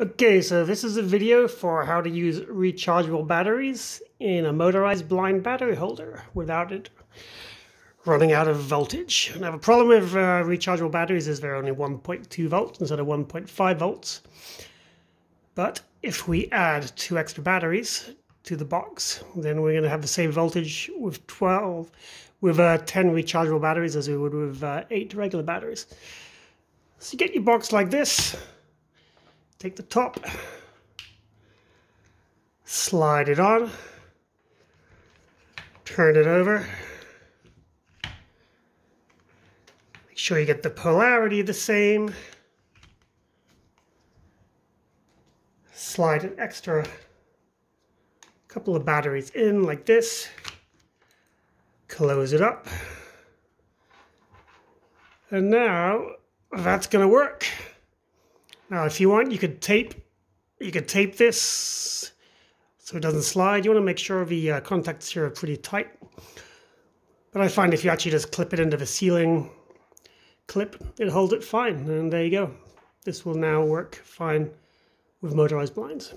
Okay, so this is a video for how to use rechargeable batteries in a motorized blind battery holder without it running out of voltage. Now the problem with uh, rechargeable batteries is they're only 1.2 volts instead of 1.5 volts. But if we add two extra batteries to the box, then we're going to have the same voltage with 12, with uh, 10 rechargeable batteries as we would with uh, 8 regular batteries. So you get your box like this take the top, slide it on, turn it over. Make sure you get the polarity the same. Slide an extra couple of batteries in like this. Close it up. And now that's to work. Now, if you want, you could tape, you could tape this so it doesn't slide. You want to make sure the uh, contacts here are pretty tight. But I find if you actually just clip it into the ceiling clip, it holds it fine. And there you go. This will now work fine with motorized blinds.